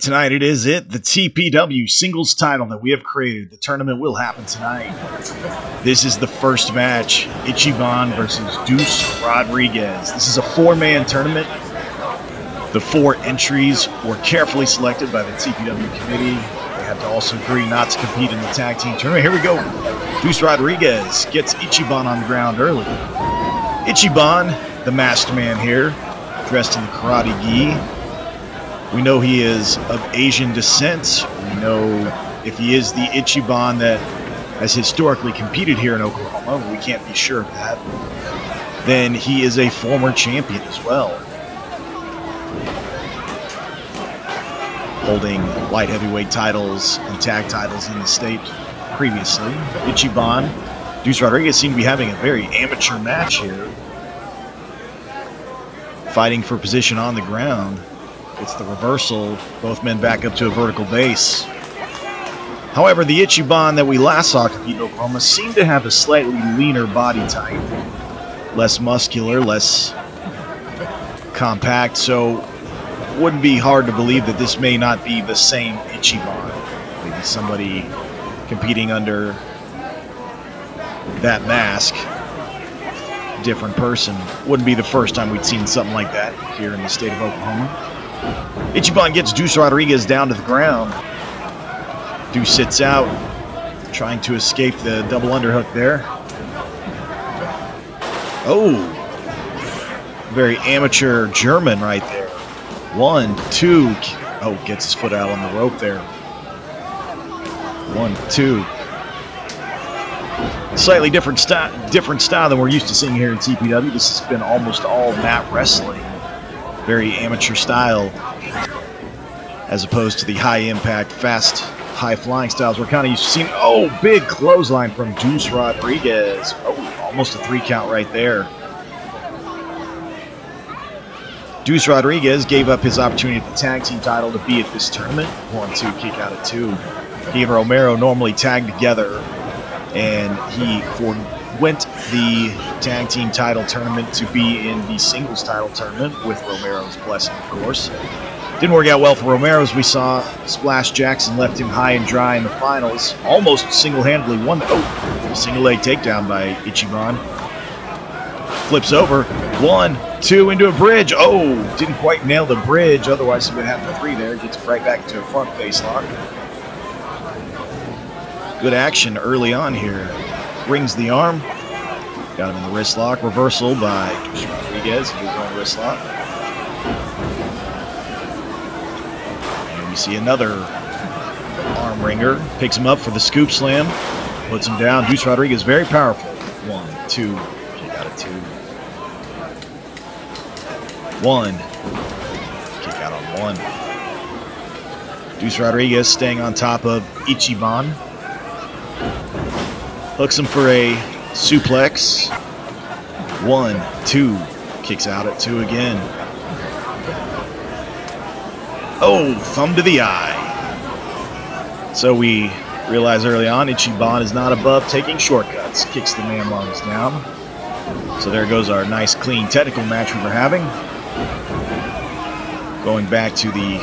right, tonight it is it, the TPW singles title that we have created. The tournament will happen tonight. This is the first match, Ichiban versus Deuce Rodriguez. This is a four-man tournament. The four entries were carefully selected by the TPW committee. They had to also agree not to compete in the tag team tournament. Here we go. Deuce Rodriguez gets Ichiban on the ground early. Ichiban, the masked man here, dressed in the karate gi, we know he is of Asian descent. We know if he is the Ichiban that has historically competed here in Oklahoma, we can't be sure of that, then he is a former champion as well. Holding light heavyweight titles and tag titles in the state previously. Ichiban, Deuce Rodriguez seem to be having a very amateur match here. Fighting for position on the ground. It's the reversal. Both men back up to a vertical base. However, the Ichiban that we last saw compete in Oklahoma seemed to have a slightly leaner body type. Less muscular, less compact, so wouldn't be hard to believe that this may not be the same Ichiban. Maybe somebody competing under that mask. Different person. Wouldn't be the first time we'd seen something like that here in the state of Oklahoma. Ichiban gets Deuce Rodriguez down to the ground. Deuce sits out, trying to escape the double underhook there. Oh, very amateur German right there. One, two. Oh, gets his foot out on the rope there. One, two. Slightly different style, different style than we're used to seeing here in TPW. This has been almost all mat wrestling very amateur style as opposed to the high impact, fast, high flying styles we're kind of used to seeing. Oh, big clothesline from Deuce Rodriguez. Oh, almost a three count right there. Deuce Rodriguez gave up his opportunity at the tag team title to be at this tournament. One, two, kick out of two. He and Romero normally tag together, and he for went the tag team title tournament to be in the singles title tournament with Romero's blessing, of course. Didn't work out well for Romero as we saw Splash Jackson left him high and dry in the finals. Almost single-handedly won. Oh, single leg takedown by Ichiban. Flips over. One, two, into a bridge. Oh, didn't quite nail the bridge. Otherwise, he would have the three there. Gets right back to a front face lock. Good action early on here wrings the arm. Got him in the wrist lock. Reversal by Rodriguez. He's on wrist lock. And we see another arm wringer. Picks him up for the scoop slam. Puts him down. Deuce Rodriguez very powerful. One, two. Kick out of two. One. Kick out on one. Deuce Rodriguez staying on top of Ichiban. Hooks him for a suplex. One, two. Kicks out at two again. Oh, thumb to the eye. So we realize early on Ichiban is not above taking shortcuts. Kicks the man while down. So there goes our nice, clean technical match we were having. Going back to the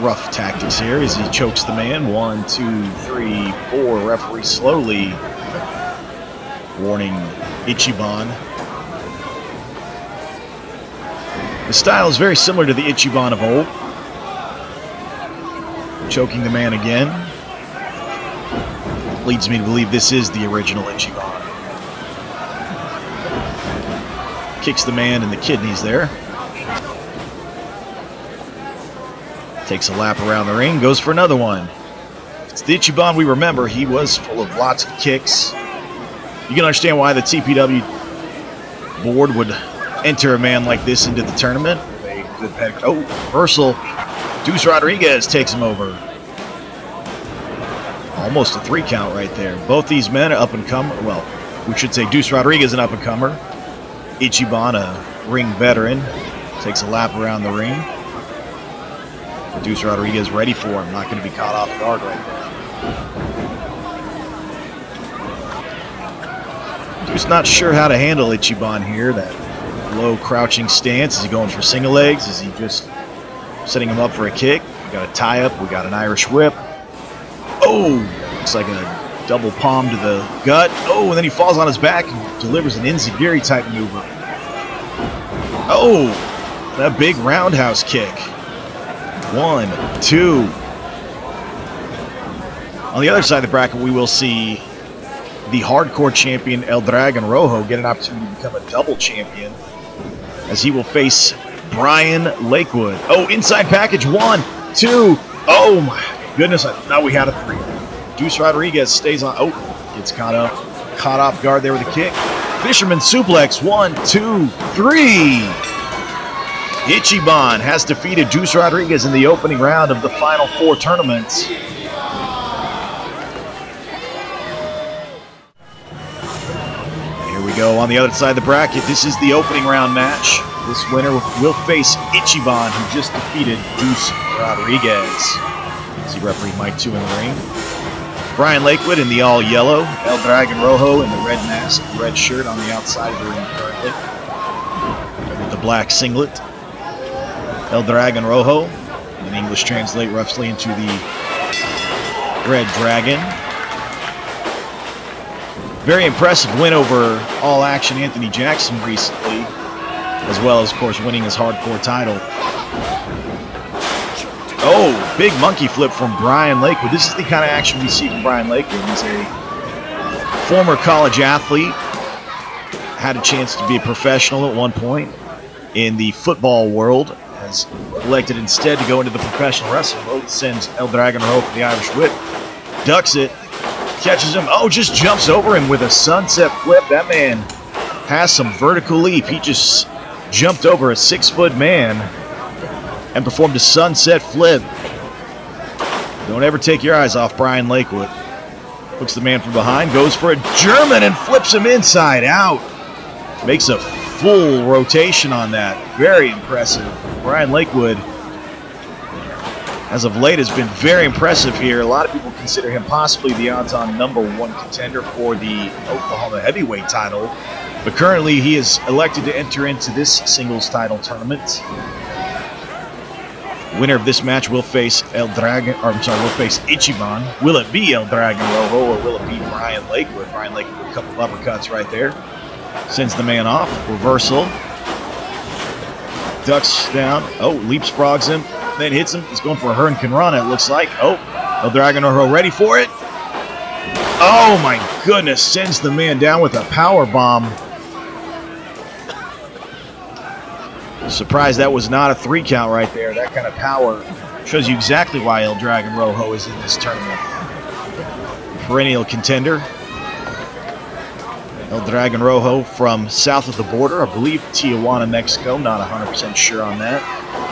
rough tactics here as he chokes the man. One, two, three, four. Referee slowly warning Ichiban. The style is very similar to the Ichiban of old. Choking the man again. Leads me to believe this is the original Ichiban. Kicks the man in the kidneys there. Takes a lap around the ring, goes for another one. It's the Ichiban we remember. He was full of lots of kicks. You can understand why the TPW board would enter a man like this into the tournament. Oh, reversal. Deuce Rodriguez takes him over. Almost a three count right there. Both these men are up and comer. Well, we should say Deuce Rodriguez an up and comer. Ichiban, a ring veteran, takes a lap around the ring. Deuce Rodriguez ready for him, not going to be caught off guard right there. Deuce not sure how to handle Ichiban here. That low crouching stance. Is he going for single legs? Is he just setting him up for a kick? We got a tie up. We got an Irish whip. Oh, looks like a double palm to the gut. Oh, and then he falls on his back and delivers an Enzuigiri type maneuver. Oh, that big roundhouse kick. One, two. On the other side of the bracket, we will see the hardcore champion El Dragon Rojo get an opportunity to become a double champion as he will face Brian Lakewood. Oh, inside package one, two. Oh my goodness, I thought we had a three. Deuce Rodriguez stays on. Oh, gets caught up, caught off guard there with a kick. Fisherman suplex, one, two, three. Ichiban has defeated Deuce Rodriguez in the opening round of the Final Four tournaments. Go on the other side of the bracket. This is the opening round match. This winner will face Ichiban, who just defeated Deuce Rodriguez. See referee Mike 2 in the ring. Brian Lakewood in the all yellow. El Dragon Rojo in the red mask, red shirt on the outside of the ring currently. With the black singlet. El Dragon Rojo, in English translate roughly into the Red Dragon. Very impressive win over All Action Anthony Jackson recently, as well as, of course, winning his hardcore title. Oh, big monkey flip from Brian Lakewood. This is the kind of action we see from Brian Lakewood. He's a former college athlete, had a chance to be a professional at one point in the football world, has elected instead to go into the professional wrestling world. Sends El Dragon Rojo for the Irish whip, ducks it, catches him. Oh, just jumps over him with a sunset flip. That man has some vertical leap. He just jumped over a six foot man and performed a sunset flip. Don't ever take your eyes off Brian Lakewood. Looks the man from behind, goes for a German and flips him inside out. Makes a full rotation on that. Very impressive. Brian Lakewood, as of late, has been very impressive here. A lot of people consider him possibly the odds-on number one contender for the Oklahoma heavyweight title. But currently, he is elected to enter into this singles title tournament. Winner of this match will face El Dragon, or I'm sorry, will face Ichiban. Will it be El Dragon Rojo or will it be Brian Lakewood? Brian Lakewood with a couple uppercuts right there. Sends the man off. Reversal. Ducks down. Oh, leapfrogs him. Then hits him. He's going for a Hurricane Rana, it looks like. Oh, El Dragon Rojo ready for it. Oh my goodness. Sends the man down with a power bomb. Surprised that was not a three count right there. That kind of power shows you exactly why El Dragon Rojo is in this tournament. Perennial contender. El Dragon Rojo from south of the border, I believe Tijuana, Mexico. Not 100% sure on that.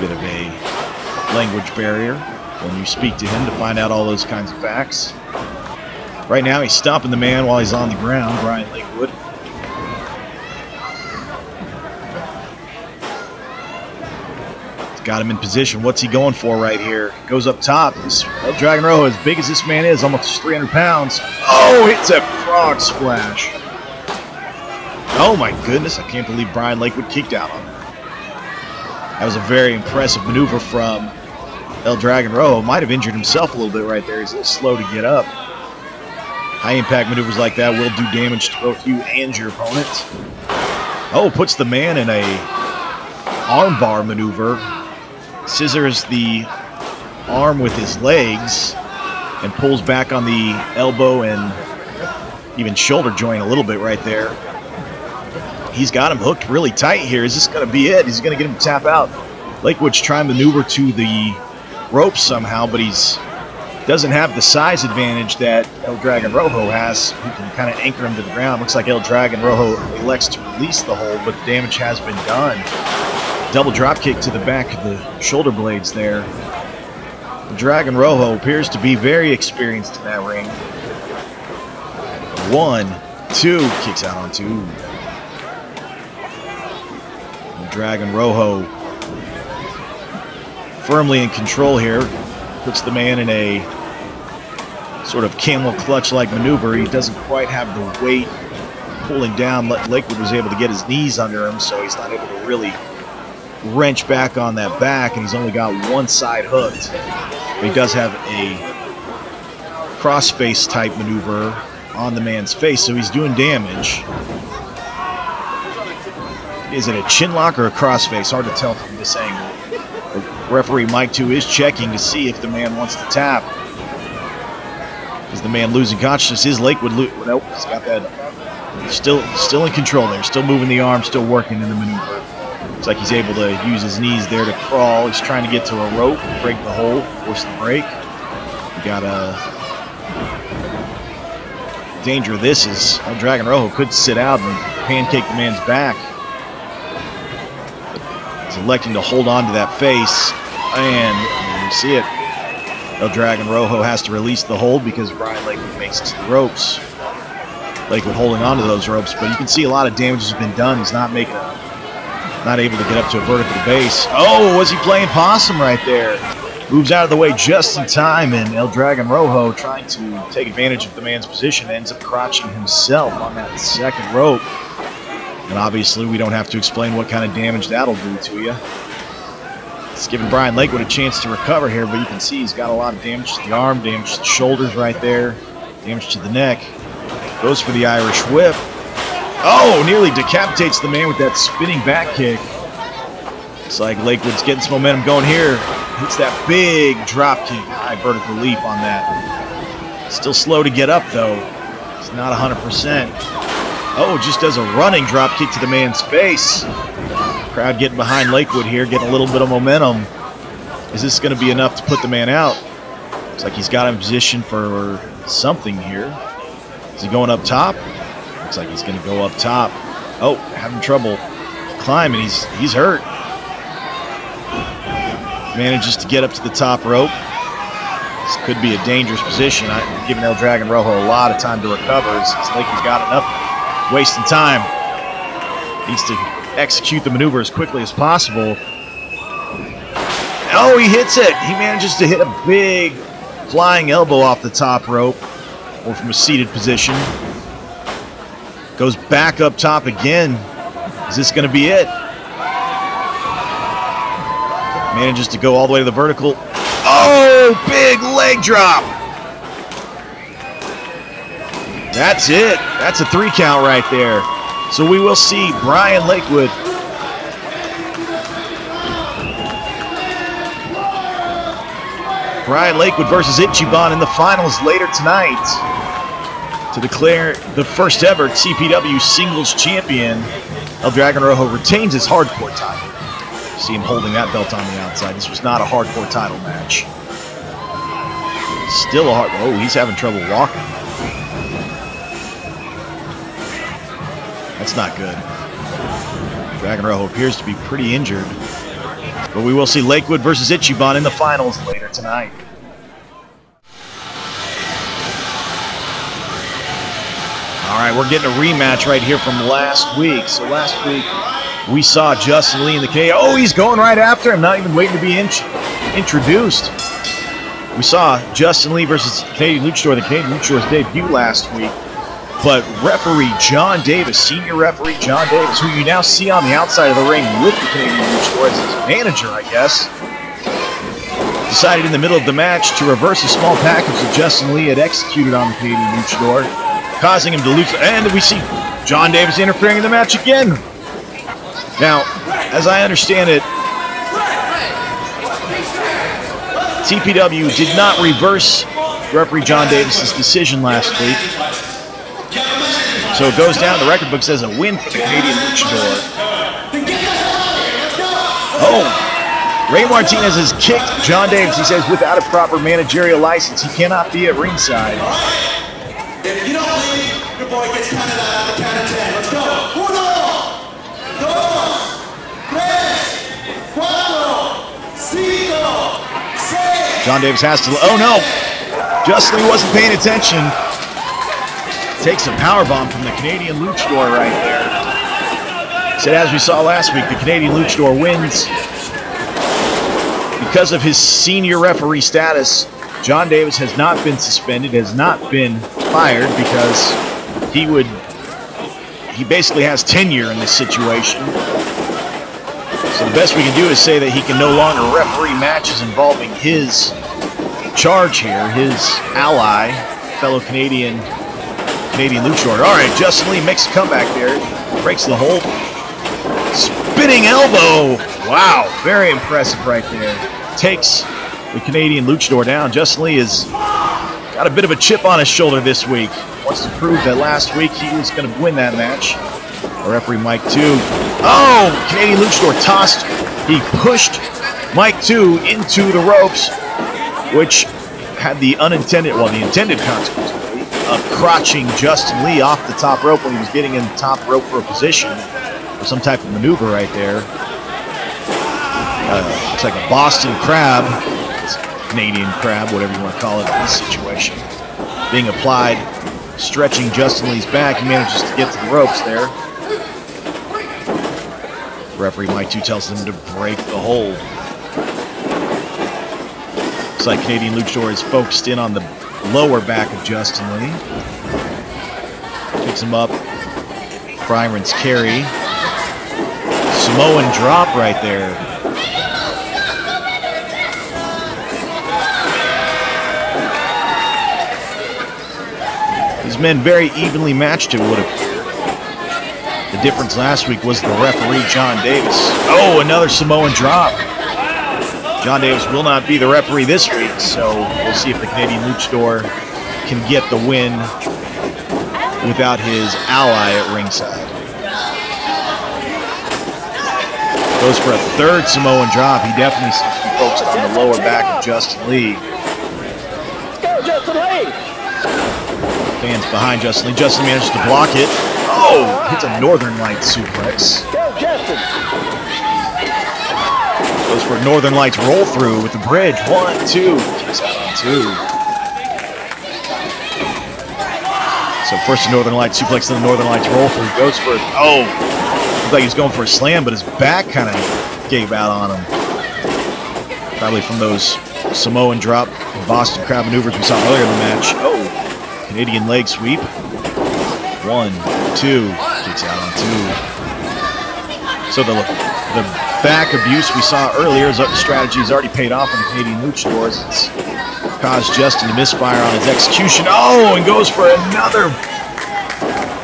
Bit of a language barrier when you speak to him to find out all those kinds of facts. Right now, he's stomping the man while he's on the ground, Brian Lakewood. Got him in position. What's he going for right here? Goes up top. Dragon Rojo, as big as this man is, almost 300 pounds. Oh, it's a frog splash. Oh my goodness, I can't believe Brian Lakewood kicked out on. That was a very impressive maneuver from El Dragon Rojo. Might have injured himself a little bit right there. He's a little slow to get up. High impact maneuvers like that will do damage to both you and your opponent. Oh, puts the man in a armbar maneuver scissors the arm with his legs and pulls back on the elbow and even shoulder joint a little bit right there. He's got him hooked really tight here. Is this going to be it? He's going to get him to tap out. Lakewood's trying to maneuver to the ropes somehow, but he's doesn't have the size advantage that El Dragon Rojo has, who can kind of anchor him to the ground. Looks like El Dragon Rojo elects to release the hold, but the damage has been done. Double drop kick to the back of the shoulder blades there. Dragon Rojo appears to be very experienced in that ring. One, two, kicks out on two. Dragon Rojo firmly in control here. Puts the man in a sort of camel clutch-like maneuver. He doesn't quite have the weight pulling down. Lakewood was able to get his knees under him, so he's not able to really wrench back on that back, and he's only got one side hooked. But he does have a crossface type maneuver on the man's face, so he's doing damage. Is it a chin lock or a crossface? Hard to tell from this angle. Referee Mike 2 is checking to see if the man wants to tap. Is the man losing consciousness? Is Lakewood lo nope, he's got that still still in control there, still moving the arm, still working in the maneuver. Looks like he's able to use his knees there to crawl. He's trying to get to a rope, break the hold, force the break. We got a danger this is Dragon Rojo could sit out and pancake the man's back. He's electing to hold on to that face, and you see it. El Dragon Rojo has to release the hold because Brian Lakewood makes it to the ropes. Lakewood holding on to those ropes, but you can see a lot of damage has been done. He's not making not able to get up to a vertical base. Oh, was he playing possum right there? Moves out of the way just in time, and El Dragon Rojo, trying to take advantage of the man's position, ends up crotching himself on that second rope. And obviously, we don't have to explain what kind of damage that'll do to you. It's giving Brian Lakewood a chance to recover here, but you can see he's got a lot of damage to the arm, damage to the shoulders right there, damage to the neck. Goes for the Irish whip. Oh, nearly decapitates the man with that spinning back kick. It's like Lakewood's getting some momentum going here. Hits that big drop kick, high vertical leap on that. Still slow to get up though. It's not 100%. Oh, just does a running drop kick to the man's face. Crowd getting behind Lakewood here, getting a little bit of momentum. Is this going to be enough to put the man out? Looks like he's got him positioned for something here. Is he going up top? Looks like he's going to go up top. Oh, having trouble climbing. He's he's hurt. Manages to get up to the top rope. This could be a dangerous position. I'm giving El Dragon Rojo a lot of time to recover. It's, like he's got enough wasting time. Needs to execute the maneuver as quickly as possible. Oh, he hits it. He manages to hit a big flying elbow off the top rope or from a seated position. Goes back up top again. Is this going to be it? Manages to go all the way to the vertical. Oh, big leg drop. That's it. That's a three count right there. So we will see Brian Lakewood Brian Lakewood versus Ichiban in the finals later tonight to declare the first ever TPW singles champion. El Dragon Rojo retains his hardcore title. See him holding that belt on the outside. This was not a hardcore title match. Still a hard. Oh, he's having trouble walking. That's not good. Dragon Rojo appears to be pretty injured. But we will see Lakewood versus Ichiban in the finals later tonight. All right, we're getting a rematch right here from last week. So last week we saw Justin Lee in the KO. Oh, he's going right after him, not even waiting to be in introduced. We saw Justin Lee versus Canadian Luchador, the Canadian Luchador's debut last week. But referee John Davis, senior referee John Davis, who you now see on the outside of the ring with the Canadian Luchador as his manager, I guess, decided in the middle of the match to reverse a small package that Justin Lee had executed on the Canadian Luchador, causing him to lose. And we see John Davis interfering in the match again. Now, as I understand it, TPW did not reverse referee John Davis's decision last week. So it goes down. The record book says a win for the Canadian Luchador. Oh, Ray Martinez has kicked John Davis. He says without a proper managerial license, he cannot be at ringside. If you don't leave, your boy gets counted out on the count of ten. Let's go. Uno, dos, tres, cuatro, cinco, seis. John Davis has to. Oh no! Justin wasn't paying attention. Takes a power bomb from the Canadian Luchador right there. Said as we saw last week, the Canadian Luchador wins because of his senior referee status. John Davis has not been suspended, has not been fired because he would. He basically has tenure in this situation. So the best we can do is say that he can no longer referee matches involving his charge here, his ally, fellow Canadian Canadian luchador. All right, Justin Lee makes a comeback there, breaks the hold, spinning elbow. Wow, very impressive right there. Takes the Canadian luchador down. Justin Lee has got a bit of a chip on his shoulder this week. Wants to prove that last week he was going to win that match. The referee Mike 2. Oh, Canadian luchador tossed. He pushed Mike 2 into the ropes, which had the unintended, well, the intended consequence of crotching Justin Lee off the top rope when he was getting in the top rope for a position for some type of maneuver right there. Uh, looks like a Boston crab, Canadian crab, whatever you want to call it in this situation, being applied, stretching Justin Lee's back. He manages to get to the ropes there. Referee Mike 2 tells him to break the hold. Looks like Canadian Luke Luchador is focused in on the lower back of Justin Lee. Picks him up. fireman's carry. Samoan drop right there. These men very evenly matched, it would appear. The difference last week was the referee, John Davis. Oh, another Samoan drop. John Davis will not be the referee this week, so we'll see if the Canadian Luchador can get the win without his ally at ringside. Goes for a third Samoan drop. He definitely focused on the lower back of Justin Lee. Go, Justin Lee! Fans behind Justin Lee. Justin manages to block it. Oh, hits a Northern Lights suplex. Go, Justin! Goes for Northern Lights roll through with the bridge. One, two. Out on two. So first Northern Lights suplex, then the Northern Lights roll through. Goes for oh, looked like he was going for a slam, but his back kind of gave out on him. Probably from those Samoan drop Boston crab maneuvers we saw earlier in the match. Oh, Canadian leg sweep. One, two. Kicks out on two. So the the back abuse we saw earlier is strategy has already paid off on the Canadian luchadors. It's caused Justin to misfire on his execution. Oh, and goes for another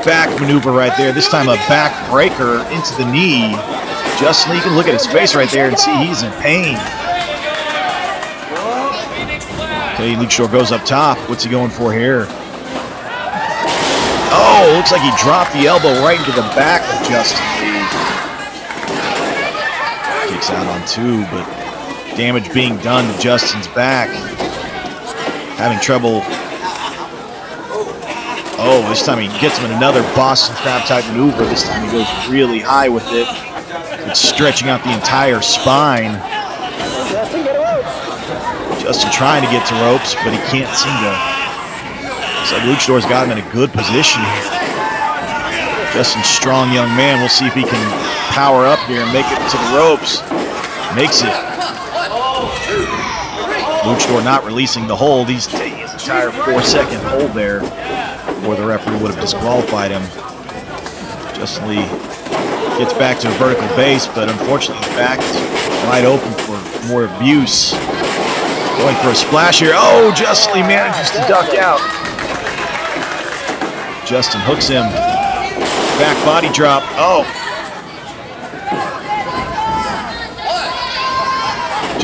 back maneuver right there. This time a back breaker into the knee. Justin, you can look at his face right there and see he's in pain. Okay, Luchador goes up top. What's he going for here? Oh, looks like he dropped the elbow right into the back of Justin. Out on two, but damage being done to Justin's back. Having trouble. Oh, this time he gets him in another Boston Crab type maneuver. This time he goes really high with it. It's stretching out the entire spine. Justin! Justin trying to get to ropes, but he can't seem to. So Luchador's got him in a good position here. Justin's strong young man. We'll see if he can power up here and make it to the ropes. Makes it. Luchador not releasing the hold. He's his entire four-second hold there, or the referee would have disqualified him. Justin Lee gets back to a vertical base, but unfortunately the back is wide open for more abuse. Going for a splash here. Oh, Justin Lee manages to duck out. Justin hooks him. Back body drop. Oh.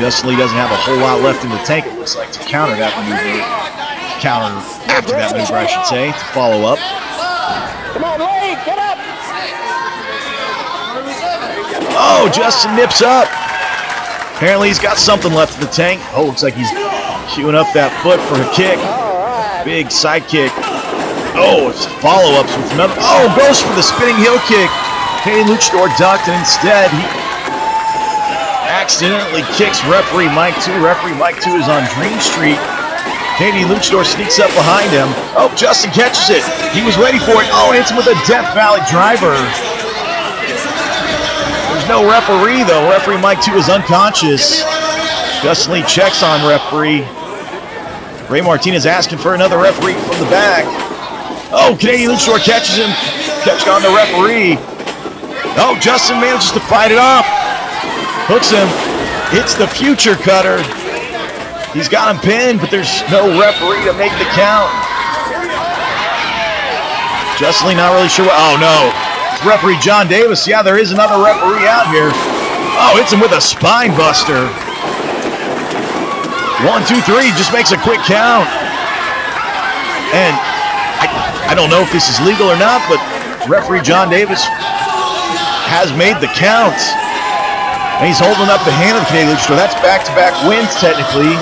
Justin Lee doesn't have a whole lot left in the tank, it looks like, to counter that maneuver. Counter after that maneuver, I should say, to follow up. Come on, Lee, get up! Oh, Justin nips up. Apparently he's got something left in the tank. Oh, looks like he's queuing up that foot for a kick. Big side kick. Oh, it's follow-ups with another. Oh, goes for the spinning heel kick. Kane Luchador ducked, and instead he accidentally kicks referee Mike 2. Referee Mike 2 is on Dream Street. Katie Luchador sneaks up behind him. Oh, Justin catches it. He was ready for it. Oh, hits him with a Death Valley driver. There's no referee, though. Referee Mike 2 is unconscious. Justin Lee checks on referee. Ray Martinez asking for another referee from the back. Oh, Canadian Luchador catches him. Catching on the referee. Oh, Justin manages to fight it off. Hooks him. Hits the future cutter. He's got him pinned, but there's no referee to make the count. Justly not really sure. What, oh no, it's referee John Davis. Yeah, there is another referee out here. Oh, hits him with a spine buster. One, two, three, just makes a quick count. And I, I don't know if this is legal or not, but referee John Davis has made the count. And he's holding up the hand of the Canadian Luchador. That's back-to-back wins, technically,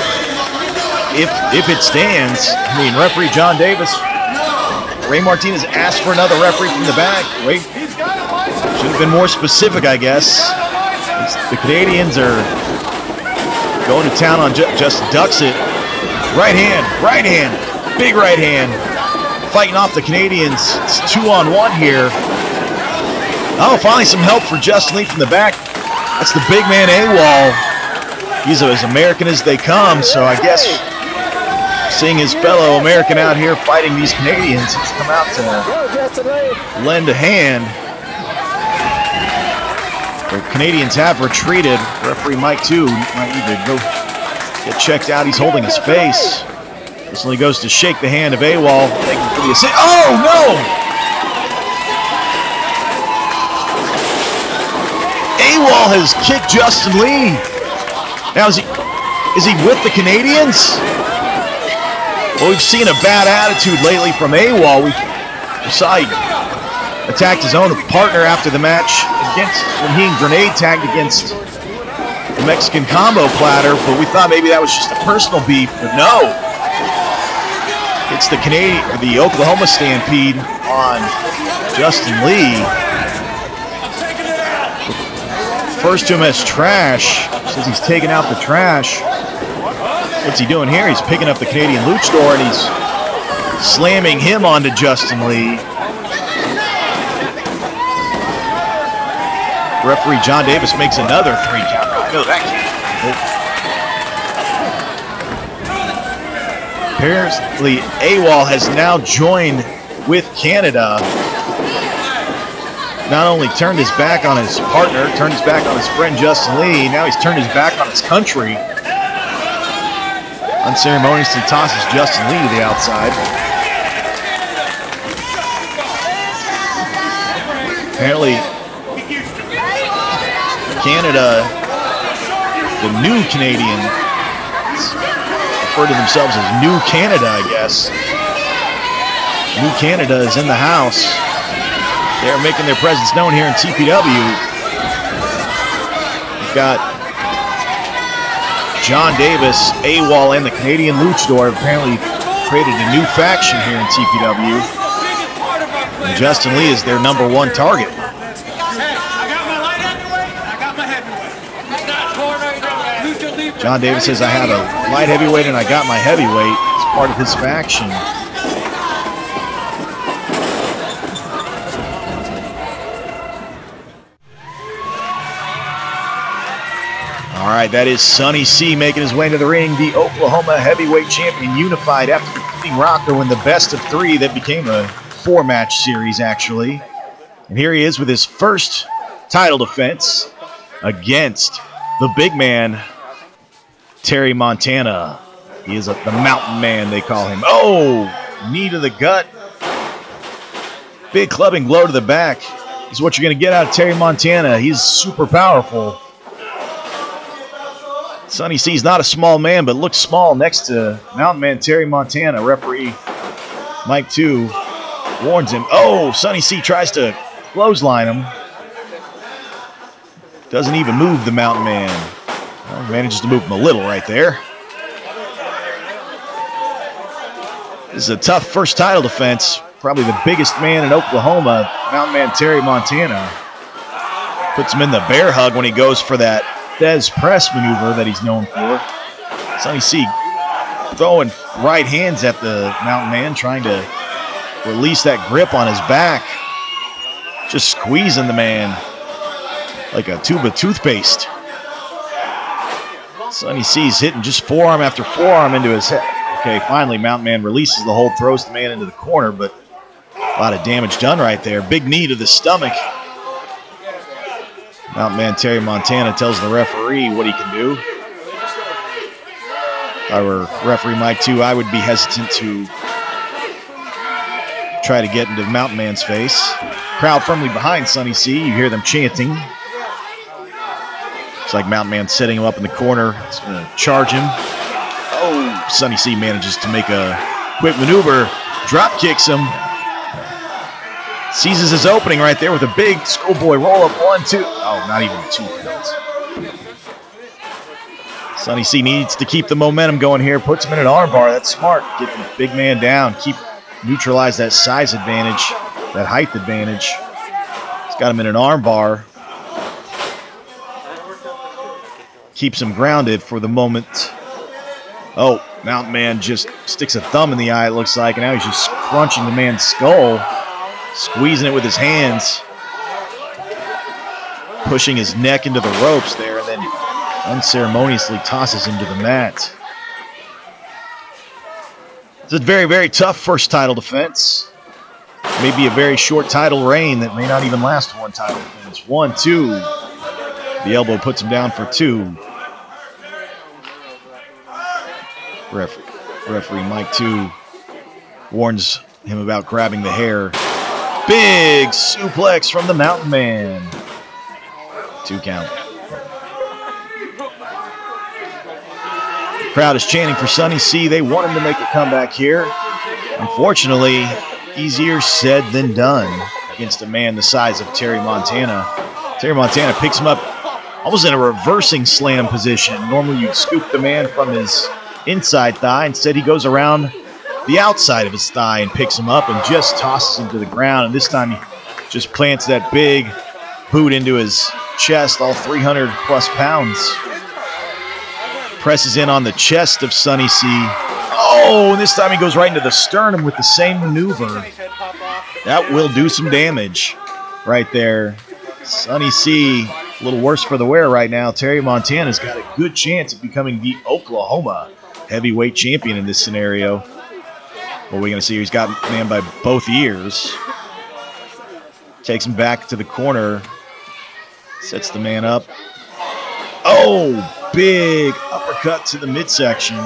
if if it stands. I mean, referee John Davis Ray Martinez asked for another referee from the back. Ray should have been more specific, I guess. The Canadians are going to town on ju- just ducks it. Right hand, right hand, big right hand. Fighting off the Canadians. It's two on one here. Oh, finally some help for Justin Lee from the back. That's the big man AWOL. He's as American as they come, so I guess seeing his fellow American out here fighting these Canadians, he's come out to lend a hand. The Canadians have retreated. Referee Mike, too, might need to go get checked out. He's holding his face. Recently goes to shake the hand of AWOL. Thank you for the assist. Oh, no! AWOL has kicked Justin Lee. Now, is he, is he with the Canadians? Well, we've seen a bad attitude lately from AWOL. We saw attacked his own partner after the match against when he and grenade tagged against the Mexican combo platter, but we thought maybe that was just a personal beef, but no. It's the Canadian the Oklahoma Stampede on Justin Lee. First to him as trash, says he's taking out the trash. What's he doing here? He's picking up the Canadian luchador and he's slamming him onto Justin Lee. Referee John Davis makes another three count. No, that can't. Apparently, AWOL has now joined with Canada. Not only turned his back on his partner, turned his back on his friend Justin Lee, now he's turned his back on his country unceremoniously tosses Justin Lee to the outside. Apparently, Canada, the new Canadian, refer to themselves as New Canada, I guess. New Canada is in the house. They're making their presence known here in TPW. We've got John Davis, AWOL, and the Canadian Luchador apparently created a new faction here in TPW. And Justin Lee is their number one target. John Davis says, I have a light heavyweight and I got my heavyweight. It's part of his faction. All right, that is Sonny C making his way into the ring, the Oklahoma heavyweight champion, unified after defeating Rocco in the best of three that became a four match series, actually. And here he is with his first title defense against the big man, Terry Montana. He is a, the mountain man, they call him. Oh, knee to the gut. Big clubbing blow to the back is what you're going to get out of Terry Montana. He's super powerful. Sonny C's not a small man, but looks small next to Mountain Man Terry Montana. Referee Mike 2 warns him. Oh, Sonny C tries to clothesline him. Doesn't even move the Mountain Man. Well, manages to move him a little right there. This is a tough first title defense. Probably the biggest man in Oklahoma, Mountain Man Terry Montana. Puts him in the bear hug when he goes for that Thesz press maneuver that he's known for. Sonny C throwing right hands at the mountain man, trying to release that grip on his back. Just squeezing the man like a tube of toothpaste. Sonny C's hitting just forearm after forearm into his head. Okay, finally, Mountain Man releases the hold, throws the man into the corner, but a lot of damage done right there. Big knee to the stomach. Mountain Man Terry Montana tells the referee what he can do. If I were referee Mike 2, I would be hesitant to try to get into Mountain Man's face. Crowd firmly behind Sonny C. You hear them chanting. It's like Mountain Man setting him up in the corner. It's going to charge him. Oh, Sonny C manages to make a quick maneuver, drop kicks him, seizes his opening right there with a big schoolboy roll up one, two. Oh, not even two counts. Sonny C needs to keep the momentum going here. Puts him in an armbar. That's smart. Get the big man down. Keep neutralize that size advantage, that height advantage. He's got him in an armbar. Keeps him grounded for the moment. Oh, Mountain Man just sticks a thumb in the eye, it looks like, and now he's just crunching the man's skull, squeezing it with his hands, pushing his neck into the ropes there, and then unceremoniously tosses him to the mat. It's a very, very tough first title defense. Maybe a very short title reign that may not even last one title defense. One, two. The elbow puts him down for two. Referee, referee Mike 2 warns him about grabbing the hair. Big suplex from the Mountain Man. Two count. Crowd is chanting for Sonny C. They want him to make a comeback here. Unfortunately, easier said than done against a man the size of Terry Montana. Terry Montana picks him up almost in a reversing slam position. Normally, you'd scoop the man from his inside thigh. Instead, he goes around the outside of his thigh and picks him up and just tosses him to the ground. And this time, he just plants that big boot into his chest, all 300 plus pounds. Presses in on the chest of Sonny C. Oh, and this time he goes right into the sternum with the same maneuver. That will do some damage right there. Sonny C, a little worse for the wear right now. Terry Montana's got a good chance of becoming the Oklahoma heavyweight champion in this scenario. What are we going to see? He's got man by both ears. Takes him back to the corner. Sets the man up. Oh, big uppercut to the midsection.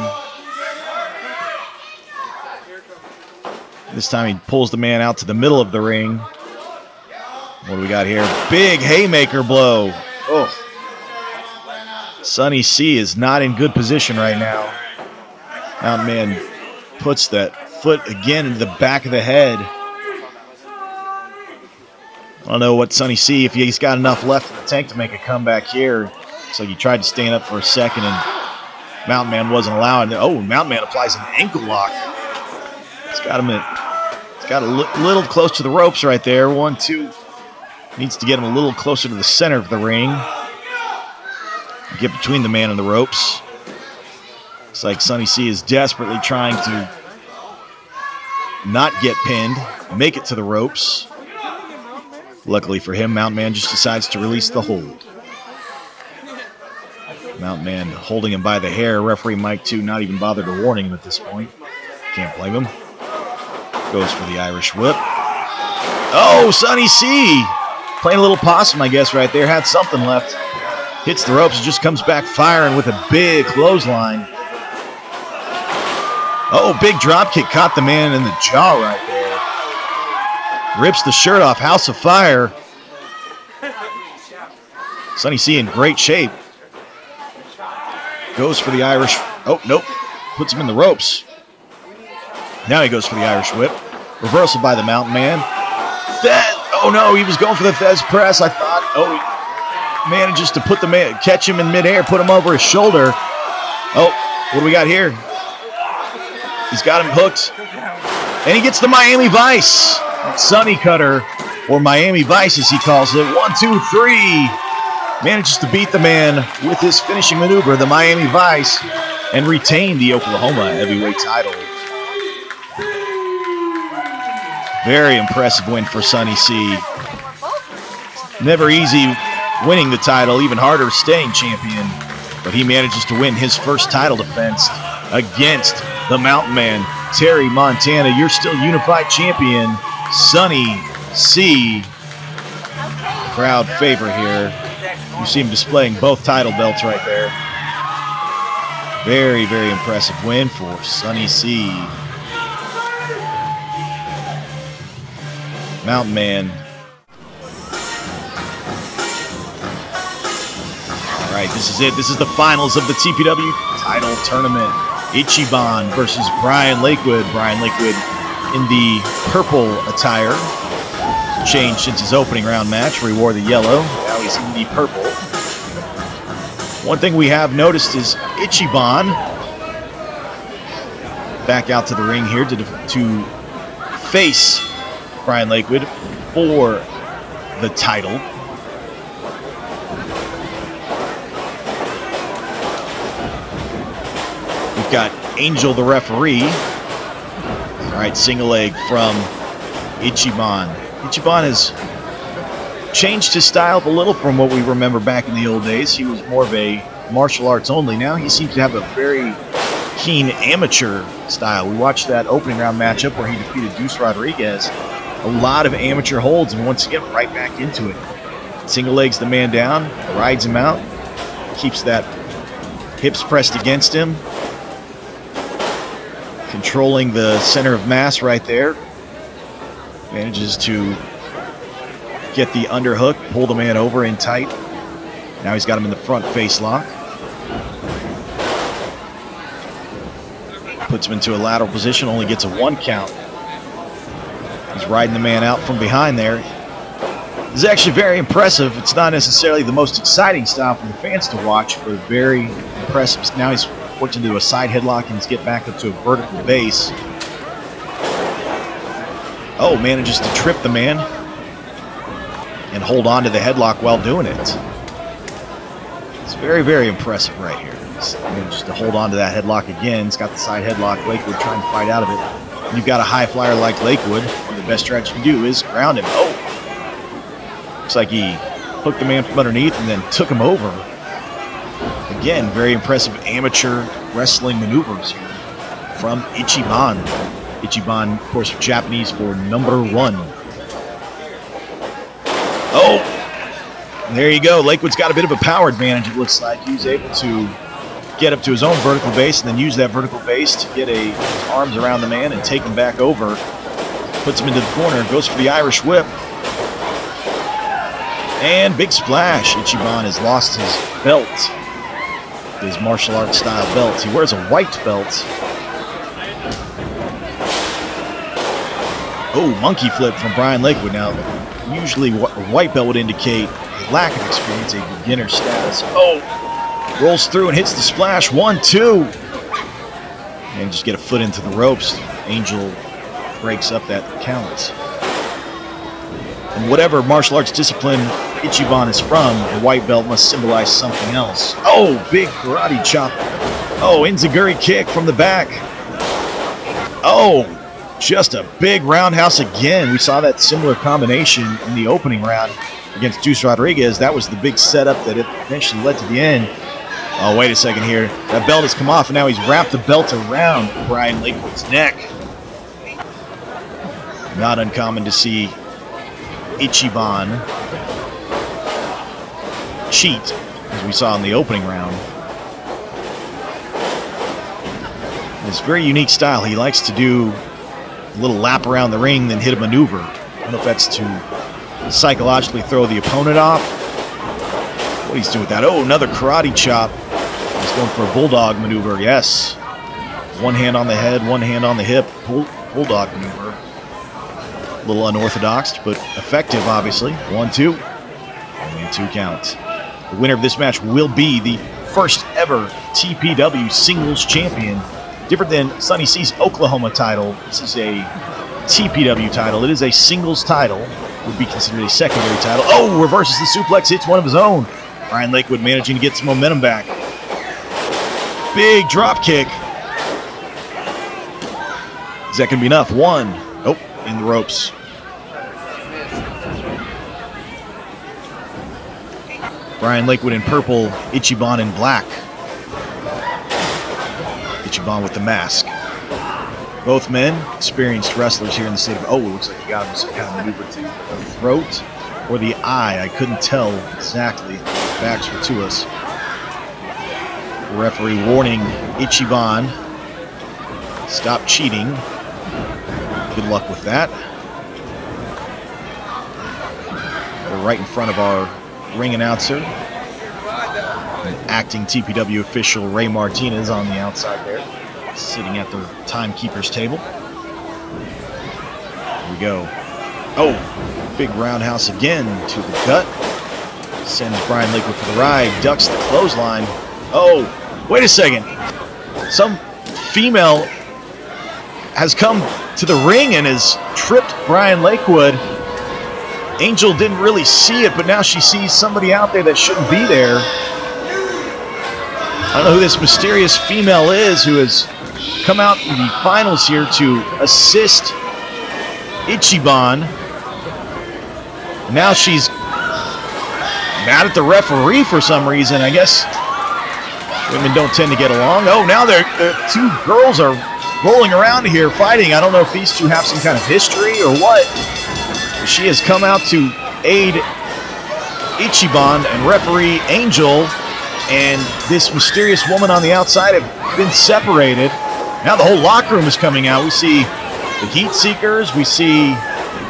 This time he pulls the man out to the middle of the ring. What do we got here? Big haymaker blow. Oh. Sonny C is not in good position right now. Mountain Man puts that foot again into the back of the head. I don't know what Sonny C if he's got enough left in the tank to make a comeback here. So he tried to stand up for a second and Mountain Man wasn't allowing. Oh, Mountain Man applies an ankle lock. It's got him at, it's got a li- little close to the ropes right there. One, two. Needs to get him a little closer to the center of the ring. Get between the man and the ropes. It's like Sonny C is desperately trying to not get pinned, make it to the ropes. Luckily for him, Mountain Man just decides to release the hold. Mountain Man holding him by the hair. Referee Mike 2 not even bothered to warning him at this point. Can't blame him. Goes for the Irish whip. Oh, Sonny C! Playing a little possum, I guess, right there. Had something left. Hits the ropes, just comes back firing with a big clothesline. Oh, big drop kick caught the man in the jaw right there. Rips the shirt off. House of Fire. Sonny C in great shape. Goes for the Irish. Oh, nope. Puts him in the ropes. Now he goes for the Irish whip. Reversal by the Mountain Man. Thesz. Oh no, he was going for the Thesz press. I thought. Oh, he manages to put the man, catch him in midair, put him over his shoulder. Oh, what do we got here? He's got him hooked. And he gets the Miami Vice. Sunny Cutter, or Miami Vice as he calls it. One, two, three. Manages to beat the man with his finishing maneuver, the Miami Vice, and retain the Oklahoma heavyweight title. Very impressive win for Sonny C. Never easy winning the title, even harder staying champion. But he manages to win his first title defense against the Mountain Man, Terry Montana. You're still unified champion, Sonny C. Crowd favorite here. You see him displaying both title belts right there. Very, very impressive win for Sonny C. Mountain Man. All right, this is it. This is the finals of the TPW title tournament. Ichiban versus Brian Lakewood. Brian Lakewood in the purple attire. Changed since his opening round match where he wore the yellow. Now he's in the purple. One thing we have noticed is Ichiban back out to the ring here to, to face Brian Lakewood for the title. We've got Angel the referee. All right, single leg from Ichiban. Ichiban has changed his style a little from what we remember back in the old days. He was more of a martial arts only. Now he seems to have a very keen amateur style. We watched that opening round matchup where he defeated Deuce Rodriguez. A lot of amateur holds, and once again, right back into it. Single legs the man down, rides him out, keeps that hips pressed against him, controlling the center of mass right there. Manages to get the underhook, pull the man over in tight. Now he's got him in the front face lock. Puts him into a lateral position, only gets a one count. He's riding the man out from behind there. Actually very impressive. It's not necessarily the most exciting style for the fans to watch, but very impressive. Now he's worked into a side headlock and get back up to a vertical base. Oh, manages to trip the man and hold on to the headlock while doing it. It's very, very impressive right here. Managed to hold on to that headlock again. He's got the side headlock. Lakewood trying to fight out of it. You've got a high flyer like Lakewood, the best strategies you can do is ground him. Oh! Looks like he hooked the man from underneath and then took him over. Again, very impressive amateur wrestling maneuvers here from Ichiban. Ichiban, of course, Japanese for number one. Oh, there you go. Lakewood's got a bit of a power advantage, it looks like. He's able to get up to his own vertical base and then use that vertical base to get a, his arms around the man and take him back over. Puts him into the corner, goes for the Irish whip. And big splash. Ichiban has lost his belt, his martial arts style belt. He wears a white belt. Oh, monkey flip from Brian Lakewood. Now, usually a white belt would indicate a lack of experience, a beginner status. Oh, rolls through and hits the splash. One, two. And just get a foot into the ropes. Angel breaks up that count. And whatever martial arts discipline Ichiban is from, the white belt must symbolize something else. Oh, big karate chop. Oh, Enzuigiri kick from the back. Oh, just a big roundhouse again. We saw that similar combination in the opening round against Deuce Rodriguez. That was the big setup that eventually led to the end. Oh, wait a second here. That belt has come off, and now he's wrapped the belt around Brian Lakewood's neck. Not uncommon to see Ichiban cheat, as we saw in the opening round. His very unique style. He likes to do a little lap around the ring, then hit a maneuver. I don't know if that's to psychologically throw the opponent off. What he's doing with that? Oh, another karate chop. He's going for a bulldog maneuver. Yes. One hand on the head, one hand on the hip. Bull, bulldog maneuver. A little unorthodox, but effective, obviously. One, two. Only two count. The winner of this match will be the first ever TPW singles champion. Different than Sonny C's Oklahoma title, this is a TPW title. It is a singles title. Would be considered a secondary title. Oh, reverses the suplex, hits one of his own. Brian Lakewood managing to get some momentum back. Big drop kick. Is that going to be enough? One. Oh, in the ropes. Brian Lakewood in purple, Ichiban in black. Ichiban with the mask. Both men, experienced wrestlers here in the state of. Oh, it looks like he got him kind of maneuver to the throat or the eye. I couldn't tell exactly. facts were to us. The referee warning Ichiban, stop cheating. Good luck with that. We're right in front of our ring announcer. And acting TPW official Ray Martinez on the outside there, sitting at the timekeeper's table. Here we go. Oh, big roundhouse again to the gut. Sends Brian Lakewood for the ride, ducks the clothesline. Oh, wait a second. Some female has come to the ring and has tripped Brian Lakewood. Angel didn't really see it, but now she sees somebody out there that shouldn't be there. I don't know who this mysterious female is who has come out in the finals here to assist Ichiban. Now she's mad at the referee for some reason. I guess women don't tend to get along. Oh, now they're, the two girls are rolling around here fighting. I don't know if these two have some kind of history or what. She has come out to aid Ichiban and referee Angel and this mysterious woman on the outside have been separated. Now the whole locker room is coming out. We see the Heat Seekers, we see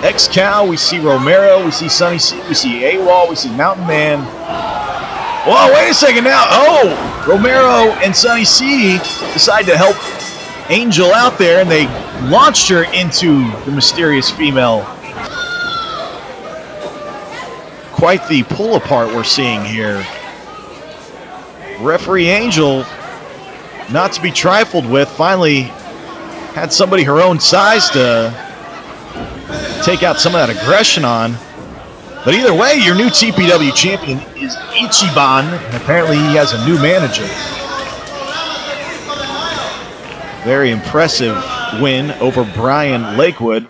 X-Cow, we see Romero, we see Sonny C, we see AWOL, we see Mountain Man. Whoa, wait a second now. Oh, Romero and Sonny C decide to help Angel out there, and they launched her into the mysterious female. Quite the pull apart we're seeing here. Referee Angel, not to be trifled with, finally had somebody her own size to take out some of that aggression on. But either way, your new TPW champion is Ichiban, and apparently he has a new manager. Very impressive win over Brian Lakewood.